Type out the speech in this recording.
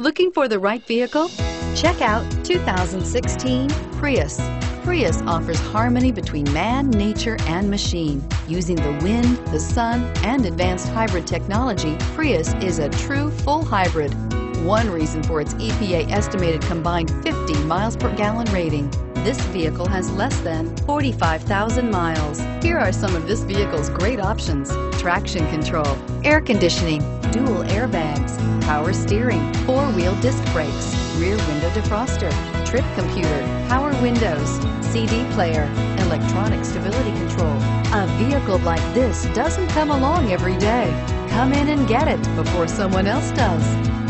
Looking for the right vehicle? Check out 2016 Prius. Prius offers harmony between man, nature, and machine. Using the wind, the sun, and advanced hybrid technology, Prius is a true full hybrid. One reason for its EPA estimated combined 50 miles per gallon rating. This vehicle has less than 45,000 miles. Here are some of this vehicle's great options. Traction control, air conditioning, dual airbags, power steering, four-wheel disc brakes, rear window defroster, trip computer, power windows, CD player, electronic stability control. A vehicle like this doesn't come along every day. Come in and get it before someone else does.